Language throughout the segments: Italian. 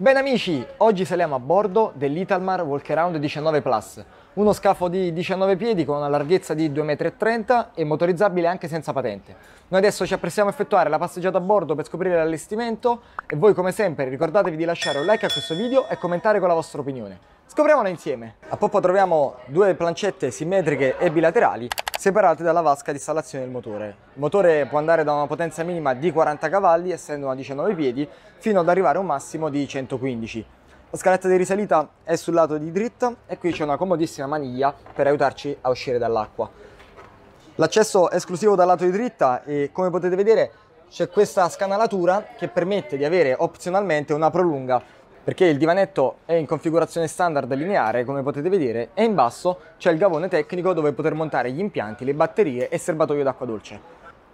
Bene amici, oggi saliamo a bordo dell'Italmar Walkaround 19 Plus, uno scafo di 19 piedi con una larghezza di 2,30 m e motorizzabile anche senza patente. Noi adesso ci apprestiamo a effettuare la passeggiata a bordo per scoprire l'allestimento e voi come sempre ricordatevi di lasciare un like a questo video e commentare con la vostra opinione. Scopriamola insieme! A poppa troviamo due plancette simmetriche e bilaterali separate dalla vasca di installazione del motore. Il motore può andare da una potenza minima di 40 cavalli, essendo una 19 piedi, fino ad arrivare a un massimo di 115. La scaletta di risalita è sul lato di dritta e qui c'è una comodissima maniglia per aiutarci a uscire dall'acqua. L'accesso è esclusivo dal lato di dritta e come potete vedere c'è questa scanalatura che permette di avere opzionalmente una prolunga perché il divanetto è in configurazione standard lineare come potete vedere e in basso c'è il gavone tecnico dove poter montare gli impianti, le batterie e il serbatoio d'acqua dolce.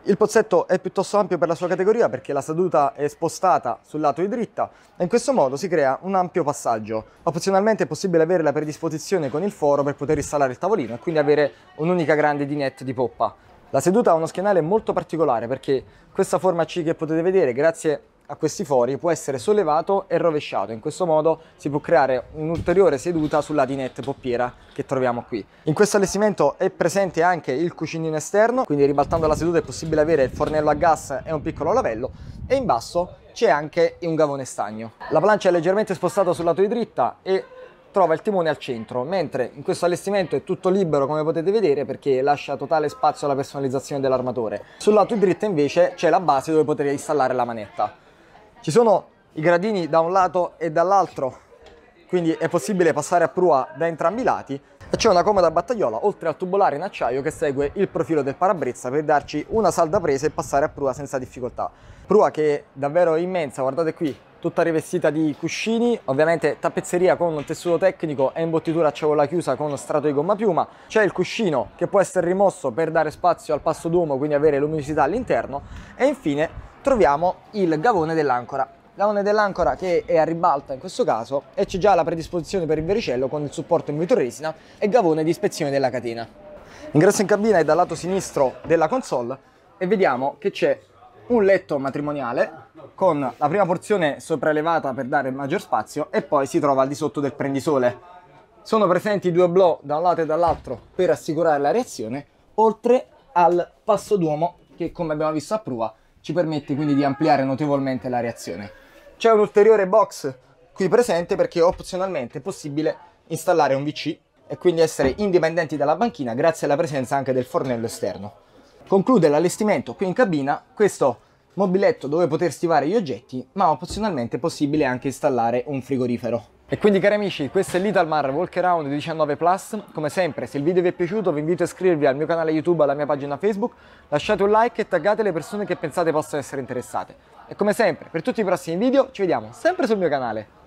Il pozzetto è piuttosto ampio per la sua categoria perché la seduta è spostata sul lato di dritta e in questo modo si crea un ampio passaggio. Opzionalmente è possibile avere la predisposizione con il foro per poter installare il tavolino e quindi avere un'unica grande dinette di poppa. La seduta ha uno schienale molto particolare perché questa forma C che potete vedere grazie a questi fori può essere sollevato e rovesciato. In questo modo si può creare un'ulteriore seduta sulla dinette poppiera che troviamo qui. In questo allestimento è presente anche il cucinino esterno, quindi ribaltando la seduta è possibile avere il fornello a gas e un piccolo lavello e in basso c'è anche un gavone stagno. La plancia è leggermente spostata sul lato di dritta e trova il timone al centro, mentre in questo allestimento è tutto libero come potete vedere perché lascia totale spazio alla personalizzazione dell'armatore. Sul lato di dritta invece c'è la base dove poter installare la manetta. Ci sono i gradini da un lato e dall'altro, quindi è possibile passare a prua da entrambi i lati. E c'è una comoda battagliola oltre al tubolare in acciaio che segue il profilo del parabrezza per darci una salda presa e passare a prua senza difficoltà. Prua che è davvero immensa, guardate qui, tutta rivestita di cuscini, ovviamente tappezzeria con un tessuto tecnico e imbottitura a cevola chiusa con strato di gomma piuma, c'è il cuscino che può essere rimosso per dare spazio al passo d'uomo, quindi avere luminosità all'interno. E infine troviamo il gavone dell'ancora. Gavone dell'ancora che è a ribalta in questo caso e c'è già la predisposizione per il vericello con il supporto in vetroresina e gavone di ispezione della catena. Ingresso in cabina è dal lato sinistro della console e vediamo che c'è un letto matrimoniale con la prima porzione sopraelevata per dare maggior spazio e poi si trova al di sotto del prendisole. Sono presenti due blow da un lato e dall'altro per assicurare la reazione, oltre al passo d'uomo che come abbiamo visto a prua ci permette quindi di ampliare notevolmente la reazione. C'è un ulteriore box qui presente perché opzionalmente è possibile installare un VC e quindi essere indipendenti dalla banchina grazie alla presenza anche del fornello esterno. Conclude l'allestimento qui in cabina questo mobiletto dove poter stivare gli oggetti, ma opzionalmente è possibile anche installare un frigorifero. E quindi cari amici, questo è l'Italmar Walkaround 19 Plus. Come sempre, se il video vi è piaciuto vi invito a iscrivervi al mio canale YouTube, alla mia pagina Facebook, lasciate un like e taggate le persone che pensate possano essere interessate. E come sempre, per tutti i prossimi video ci vediamo sempre sul mio canale.